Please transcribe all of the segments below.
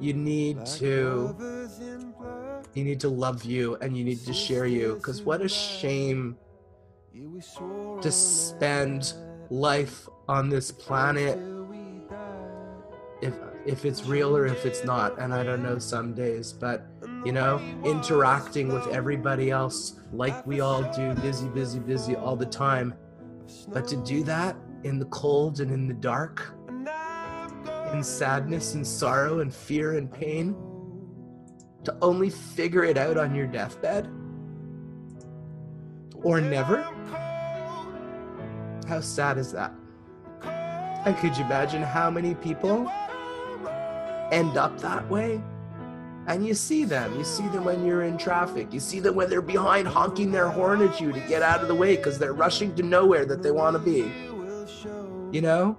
you need to you need to love you and you need to share you because what a shame to spend life on this planet if if it's real or if it's not and i don't know some days but you know interacting with everybody else like we all do busy busy busy all the time. But to do that in the cold and in the dark in sadness and sorrow and fear and pain to only figure it out on your deathbed or never how sad is that and could you imagine how many people end up that way. And you see them. You see them when you're in traffic. You see them when they're behind honking their horn at you to get out of the way because they're rushing to nowhere that they want to be. You know?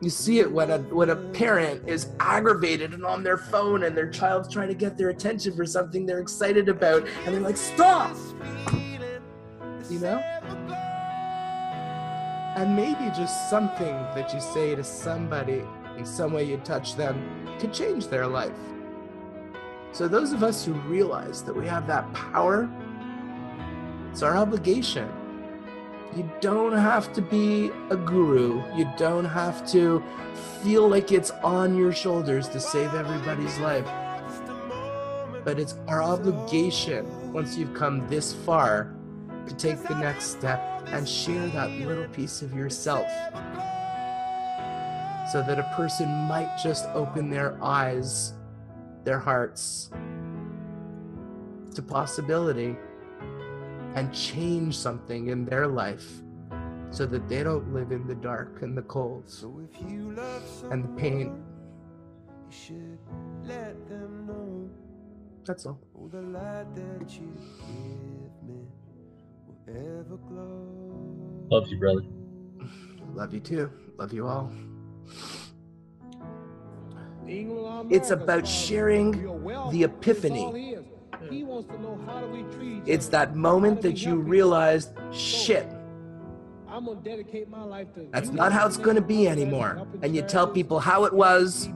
You see it when a when a parent is aggravated and on their phone and their child's trying to get their attention for something they're excited about and they're like, "Stop!" You know? And maybe just something that you say to somebody in some way you touch them could change their life. So, those of us who realize that we have that power, it's our obligation. You don't have to be a guru. You don't have to feel like it's on your shoulders to save everybody's life. But it's our obligation, once you've come this far, to take the next step and share that little piece of yourself so that a person might just open their eyes, their hearts to possibility and change something in their life so that they don't live in the dark and the cold and the pain. That's all. Oh, the light that you give me will ever glow. Love you, brother. Love you too. Love you all. It's about sharing the epiphany. It's that moment that you realize, shit, I'm gonna dedicate my life to that's not how it's going to be anymore. And you tell people how it was,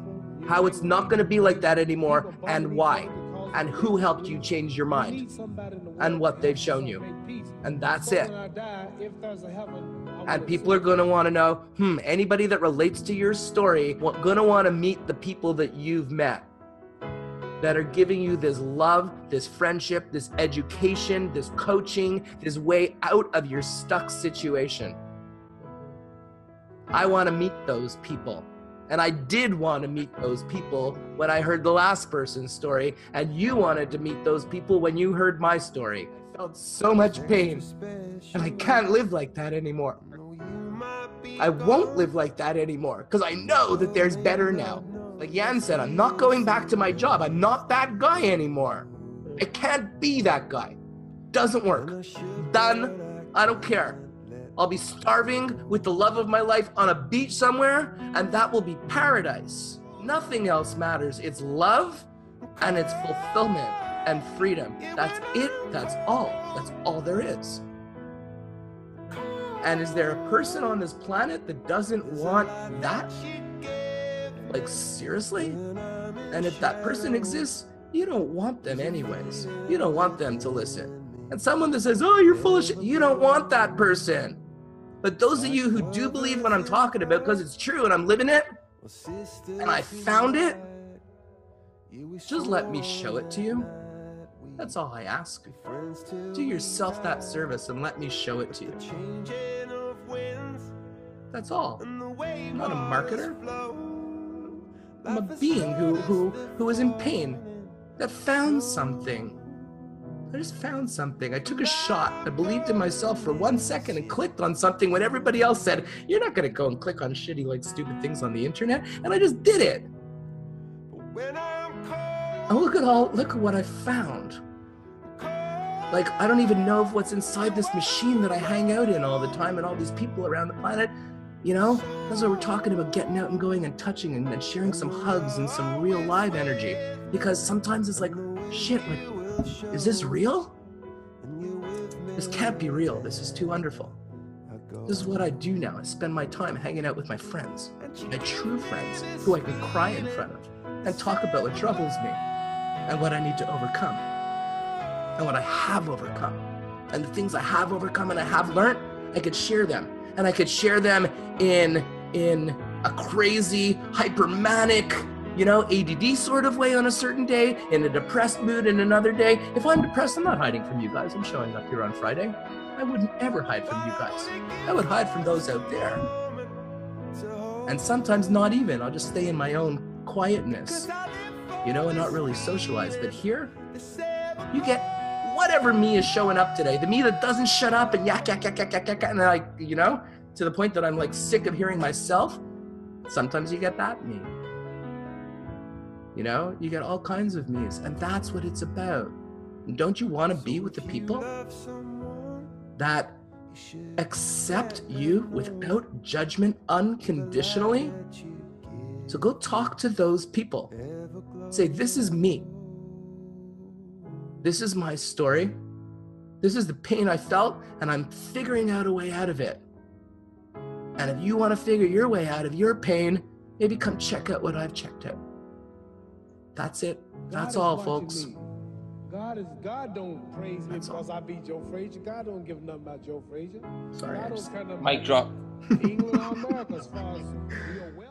how it's not going to be like that anymore, and why, and who helped you change your mind, and what they've shown you. And that's it. And people are going to want to know, hmm, anybody that relates to your story, going to want to meet the people that you've met that are giving you this love, this friendship, this education, this coaching, this way out of your stuck situation. I want to meet those people. And I did want to meet those people when I heard the last person's story, and you wanted to meet those people when you heard my story. I felt so much pain, and I can't live like that anymore. I won't live like that anymore because I know that there's better now. Like Jan said, I'm not going back to my job. I'm not that guy anymore. I can't be that guy. Doesn't work. Done. I don't care. I'll be starving with the love of my life on a beach somewhere, and that will be paradise. Nothing else matters. It's love and it's fulfillment and freedom. That's it. That's all. That's all there is. And is there a person on this planet that doesn't want that? Like, seriously? And if that person exists, you don't want them anyways. You don't want them to listen. And someone that says, oh, you're full of shit, you don't want that person. But those of you who do believe what I'm talking about because it's true and I'm living it, and I found it, just let me show it to you. That's all I ask. Do yourself that service and let me show it to you. That's all. I'm not a marketer. I'm a being who, who, who is in pain, that found something. I just found something. I took a shot. I believed in myself for one second and clicked on something when everybody else said, You're not going to go and click on shitty, like stupid things on the internet. And I just did it. And look at all, look at what I found. Like, I don't even know what's inside this machine that I hang out in all the time and all these people around the planet. You know, that's why we're talking about getting out and going and touching and, and sharing some hugs and some real live energy. Because sometimes it's like, shit, like, is this real? This can't be real. This is too wonderful. This is what I do now. I spend my time hanging out with my friends, my true friends, who I can cry in front of, and talk about what troubles me and what I need to overcome and what I have overcome and the things I have overcome and I have learned, I could share them. And I could share them in in a crazy, hypermanic, you know, ADD sort of way on a certain day, in a depressed mood in another day. If I'm depressed, I'm not hiding from you guys. I'm showing up here on Friday. I wouldn't ever hide from you guys. I would hide from those out there. And sometimes not even. I'll just stay in my own quietness, you know, and not really socialize. But here, you get whatever me is showing up today, the me that doesn't shut up and yak, yak, yak, yak, yak, yak, and then I, you know, to the point that I'm like sick of hearing myself. Sometimes you get that me. You know, you get all kinds of me's, and that's what it's about. And don't you want to be with the people that accept you without judgment unconditionally? So go talk to those people. Say, This is me. This is my story. This is the pain I felt, and I'm figuring out a way out of it. And if you want to figure your way out of your pain, maybe come check out what I've checked out. That's it. That's all, folks. God is God don't praise me That's because all. I beat Joe Frazier. God don't give nothing about Joe Frazier. Sorry. God don't care Mic drop. England or America as far as we are well.